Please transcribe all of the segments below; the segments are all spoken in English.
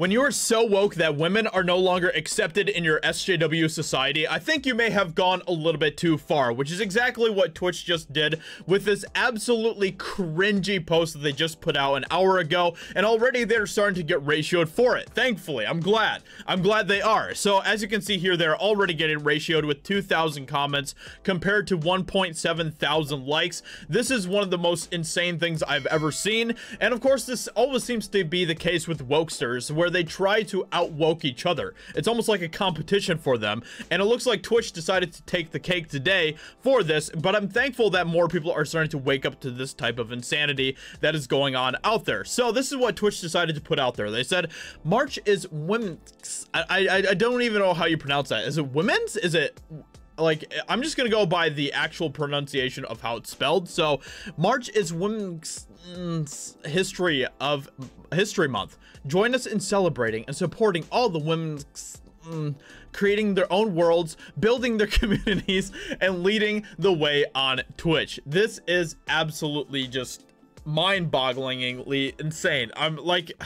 When you are so woke that women are no longer accepted in your SJW society, I think you may have gone a little bit too far, which is exactly what Twitch just did with this absolutely cringy post that they just put out an hour ago, and already they're starting to get ratioed for it. Thankfully, I'm glad. I'm glad they are. So as you can see here, they're already getting ratioed with 2,000 comments compared to 1.7 thousand likes. This is one of the most insane things I've ever seen, and of course, this always seems to be the case with wokesters, where they try to outwoke each other. It's almost like a competition for them, and it looks like Twitch decided to take the cake today for this, but I'm thankful that more people are starting to wake up to this type of insanity that is going on out there. So this is what Twitch decided to put out there. They said, March is women's, I, I, I don't even know how you pronounce that. Is it women's? Is it like I'm just gonna go by the actual pronunciation of how it's spelled. So March is Women's History of History Month. Join us in celebrating and supporting all the women's creating their own worlds, building their communities, and leading the way on Twitch. This is absolutely just mind-bogglingly insane. I'm like.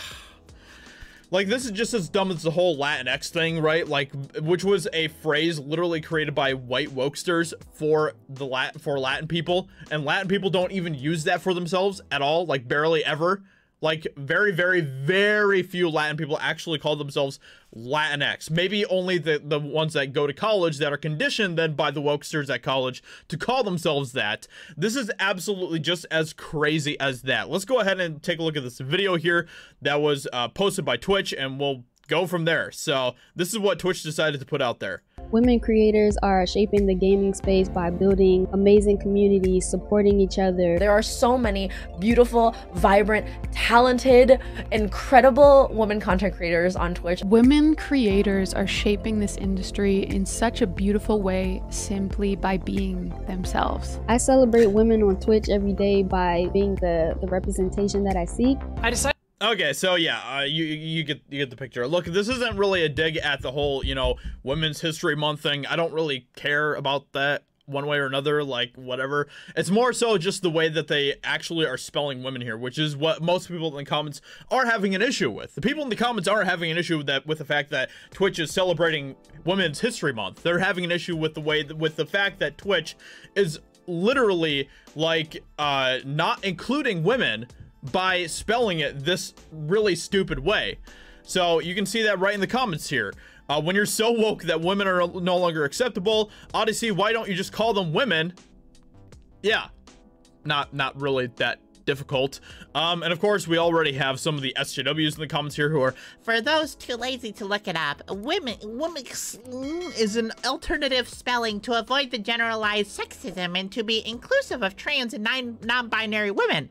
Like, this is just as dumb as the whole Latinx thing, right? Like, which was a phrase literally created by white wokesters for the Latin, for Latin people. And Latin people don't even use that for themselves at all, like barely ever. Like very, very, very few Latin people actually call themselves Latinx. Maybe only the, the ones that go to college that are conditioned then by the wokesters at college to call themselves that. This is absolutely just as crazy as that. Let's go ahead and take a look at this video here that was uh, posted by Twitch and we'll go from there. So this is what Twitch decided to put out there. Women creators are shaping the gaming space by building amazing communities, supporting each other. There are so many beautiful, vibrant, talented, incredible women content creators on Twitch. Women creators are shaping this industry in such a beautiful way simply by being themselves. I celebrate women on Twitch every day by being the, the representation that I seek. I decided Okay, so yeah, uh, you you get you get the picture. Look, this isn't really a dig at the whole you know Women's History Month thing. I don't really care about that one way or another, like whatever. It's more so just the way that they actually are spelling women here, which is what most people in the comments are having an issue with. The people in the comments aren't having an issue with that with the fact that Twitch is celebrating Women's History Month. They're having an issue with the way with the fact that Twitch is literally like uh not including women by spelling it this really stupid way. So you can see that right in the comments here. Uh, when you're so woke that women are no longer acceptable, Odyssey, why don't you just call them women? Yeah, not not really that difficult. Um, and of course, we already have some of the SJWs in the comments here who are, for those too lazy to look it up, women, women is an alternative spelling to avoid the generalized sexism and to be inclusive of trans and non-binary women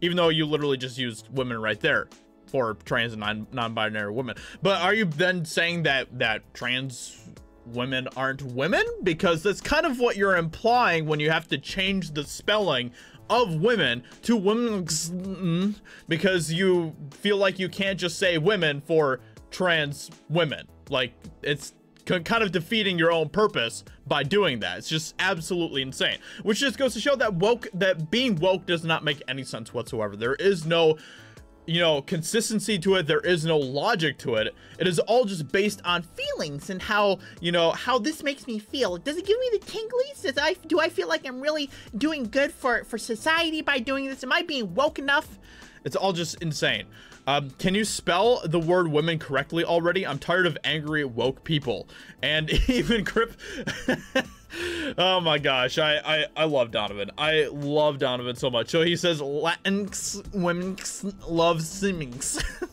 even though you literally just used women right there for trans and non-binary women. But are you then saying that that trans women aren't women? Because that's kind of what you're implying when you have to change the spelling of women to women mm, because you feel like you can't just say women for trans women. Like it's kind of defeating your own purpose by doing that. It's just absolutely insane. Which just goes to show that woke, that being woke does not make any sense whatsoever. There is no, you know, consistency to it. There is no logic to it. It is all just based on feelings and how, you know, how this makes me feel. Does it give me the tinglies? Does I, do I feel like I'm really doing good for, for society by doing this? Am I being woke enough? It's all just insane. Um, can you spell the word women correctly already? I'm tired of angry woke people. And even Crip... oh my gosh, I, I, I love Donovan. I love Donovan so much. So he says, Latin women love simmings.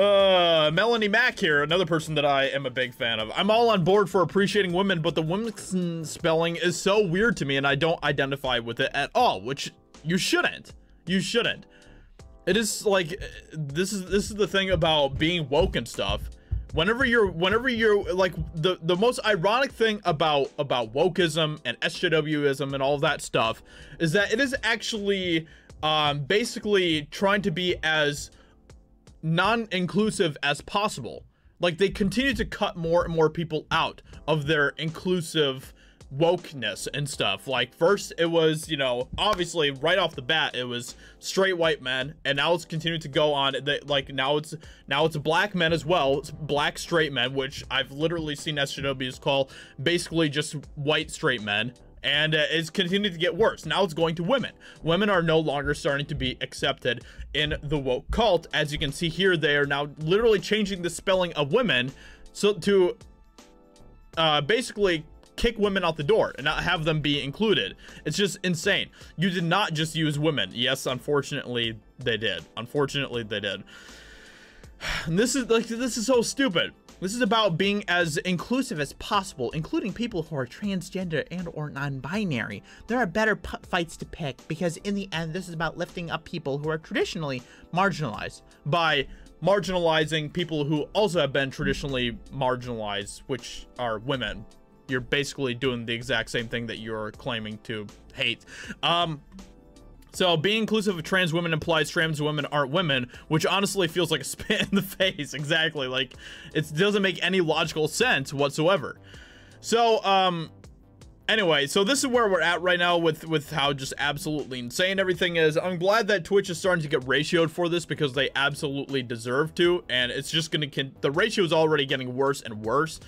Uh, Melonie Mac here, another person that I am a big fan of. I'm all on board for appreciating women, but the women's spelling is so weird to me and I don't identify with it at all, which you shouldn't. You shouldn't. It is like this is this is the thing about being woke and stuff. Whenever you're whenever you're like the the most ironic thing about about wokeism and SJWism and all that stuff is that it is actually um basically trying to be as non-inclusive as possible. Like they continue to cut more and more people out of their inclusive wokeness and stuff. Like first it was, you know, obviously right off the bat it was straight white men, and now it's continued to go on. Like now it's now it's black men as well, it's black straight men, which I've literally seen SJWs call basically just white straight men. And uh, it's continued to get worse. Now it's going to women. Women are no longer starting to be accepted in the woke cult. As you can see here, they are now literally changing the spelling of women so to uh, basically kick women out the door and not have them be included. It's just insane. You did not just use women. Yes, unfortunately they did. Unfortunately they did. And this is like this is so stupid. This is about being as inclusive as possible, including people who are transgender and or non-binary. There are better fights to pick because in the end, this is about lifting up people who are traditionally marginalized by marginalizing people who also have been traditionally marginalized, which are women. You're basically doing the exact same thing that you're claiming to hate. Um, so being inclusive of trans women implies trans women aren't women, which honestly feels like a spit in the face. Exactly. Like it doesn't make any logical sense whatsoever. So, um, anyway, so this is where we're at right now with with how just absolutely insane everything is. I'm glad that Twitch is starting to get ratioed for this because they absolutely deserve to, and it's just gonna the ratio is already getting worse and worse.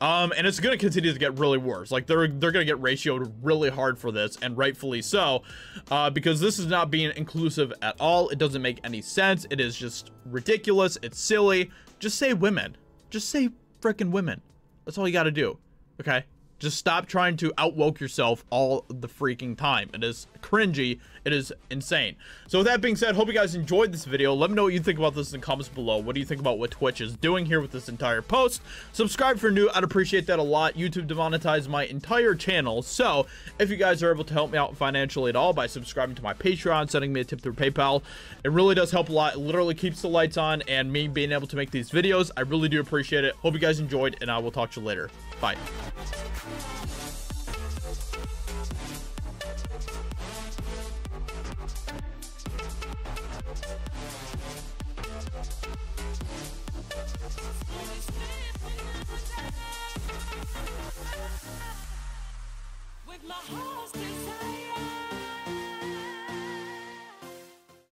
Um, and it's gonna continue to get really worse. Like they're they're gonna get ratioed really hard for this, and rightfully so, uh, because this is not being inclusive at all. It doesn't make any sense. It is just ridiculous. It's silly. Just say women. Just say freaking women. That's all you gotta do. Okay. Just stop trying to outwoke yourself all the freaking time. It is cringy. It is insane. So with that being said, hope you guys enjoyed this video. Let me know what you think about this in the comments below. What do you think about what Twitch is doing here with this entire post? Subscribe for new. I'd appreciate that a lot. YouTube demonetized my entire channel. So if you guys are able to help me out financially at all by subscribing to my Patreon, sending me a tip through PayPal, it really does help a lot. It literally keeps the lights on and me being able to make these videos. I really do appreciate it. Hope you guys enjoyed and I will talk to you later. Bye.